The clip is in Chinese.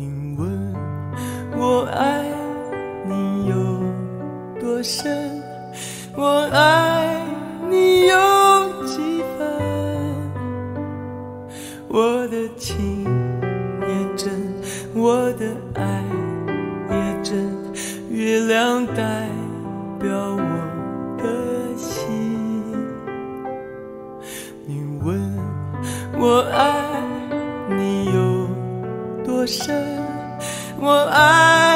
你问我爱你有多深我爱你有几分我的情也真我的爱也真月亮代表我的心。你问我爱多深？我爱。